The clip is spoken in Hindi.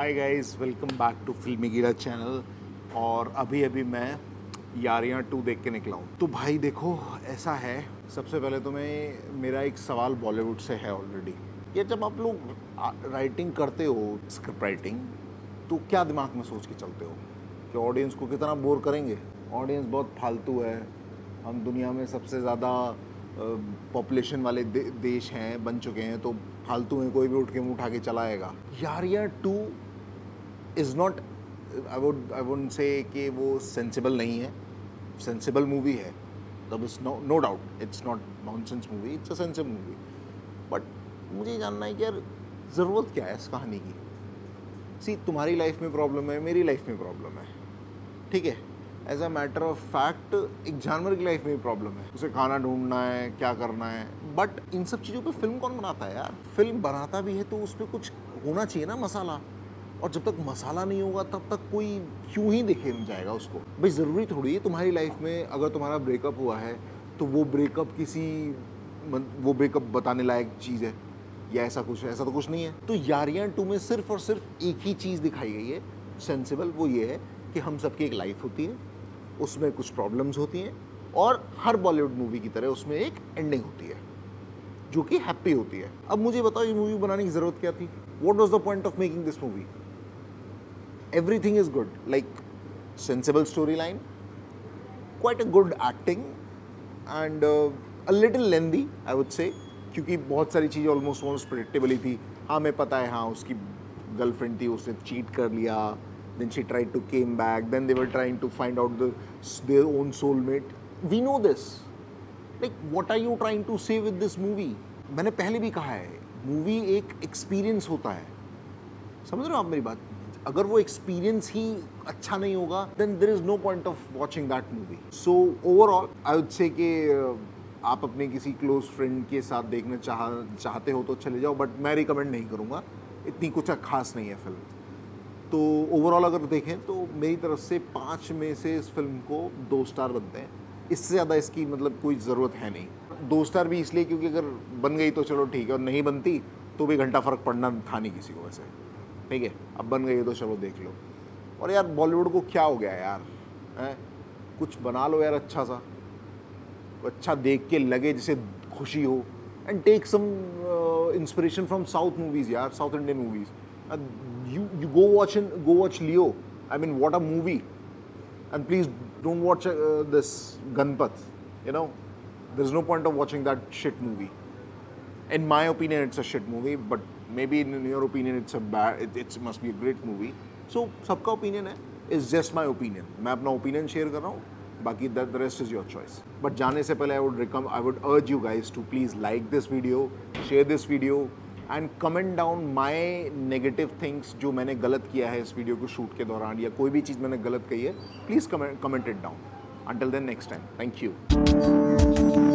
गाइस वेलकम बैक टू फिल्मी गिरा चैनल और अभी अभी मैं यारियाँ टू देख के निकला हूँ। तो भाई देखो ऐसा है। सबसे पहले तो मैं मेरा एक सवाल बॉलीवुड से है ऑलरेडी ये जब आप लोग राइटिंग करते हो स्क्रिप्ट राइटिंग तो क्या दिमाग में सोच के चलते हो? कि ऑडियंस को कितना बोर करेंगे? ऑडियंस बहुत फालतू है। हम दुनिया में सबसे ज़्यादा पॉपुलेशन वाले दे, देश हैं बन चुके हैं तो फालतू हैं कोई भी उठ के मुँह उठा के चलाएगा। Yaariyan two is not I would I would say कि वो सेंसिबल नहीं है। सेंसिबल मूवी है। तब it's no no doubt it's not nonsense movie it's a sensible movie but मुझे जानना है कि यार, ज़रूरत क्या है इस कहानी की? सी तुम्हारी लाइफ में प्रॉब्लम है, मेरी लाइफ में प्रॉब्लम है। ठीक है? As a matter of fact एक जानवर की लाइफ में भी प्रॉब्लम है। उसे खाना ढूंढना है, क्या करना है। बट इन सब चीज़ों पे फ़िल्म कौन बनाता है यार? फ़िल्म बनाता भी है तो उस पर कुछ होना चाहिए ना मसाला। और जब तक मसाला नहीं होगा, तब तक कोई क्यों ही देखे जाएगा उसको। भाई, ज़रूरी थोड़ी है तुम्हारी लाइफ में अगर तुम्हारा ब्रेकअप हुआ है तो वो ब्रेकअप किसी वो ब्रेकअप बताने लायक चीज़ है, या ऐसा कुछ ऐसा तो कुछ नहीं है। तो यारियाँ टू में सिर्फ़ और सिर्फ़ एक ही चीज़ दिखाई गई है सेंसिबल वो ये है कि हम सबकी एक लाइफ होती है, उसमें कुछ प्रॉब्लम्स होती हैं, और हर बॉलीवुड मूवी की तरह उसमें एक एंडिंग होती है, जो कि हैप्पी होती है। अब मुझे बताओ, ये मूवी बनाने की ज़रूरत क्या थी? What was the point of making this movie everything is good. Like sensible storyline quite a good acting and uh, a little lengthy i would say. क्योंकि बहुत सारी चीज़ें ऑलमोस्ट ऑलमोस्ट प्रिडिक्टेबल ही थी। हाँ मैं पता है हाँ उसकी गर्लफ्रेंड थी उसने चीट कर लिया then she try to came back then they were trying to find out their own soulmate we know this like what are you trying to say with this movie मैंने पहले भी कहा है मूवी एक एक्सपीरियंस होता है। समझ रहे हो आप मेरी बात? अगर वो एक्सपीरियंस ही अच्छा नहीं होगा then there is no point of watching that movie so overall I would say कि आप अपने किसी क्लोज फ्रेंड के साथ देखना चाह, चाहते हो तो चले जाओ बट मैं रिकमेंड नहीं करूँगा। इतनी कुछ खास नहीं है फ़िल्म तो ओवरऑल अगर देखें तो मेरी तरफ़ से पाँच में से इस फ़िल्म को दो स्टार बनते हैं। इससे ज़्यादा इसकी मतलब कोई ज़रूरत है नहीं। दो स्टार भी इसलिए क्योंकि अगर बन गई तो चलो ठीक है, और नहीं बनती तो भी घंटा फ़र्क पड़ना था नहीं किसी को वैसे। ठीक है, अब बन गई तो चलो देख लो। और यार बॉलीवुड को क्या हो गया यार, है? कुछ बना लो यार अच्छा सा। अच्छा देख के लगे जिसे खुशी हो। And take some inspiration from south movies यार south Indian movies you you go watch in go watch Leo I mean what a movie and please don't watch this Ganapath you know there is no point of watching that shit movie in my opinion it's a shit movie but maybe in, your opinion it's a bad it, it must be a great movie so सबका opinion है is just my opinion मैं अपना opinion share कर रहा हूँ बाकी the rest is your choice but जाने से पहले I would recommend I would urge you guys to please like this video share this video and comment down my negative things जो मैंने गलत किया है इस वीडियो को शूट के दौरान या कोई भी चीज़ मैंने गलत कही है please comment it down until then next time thank you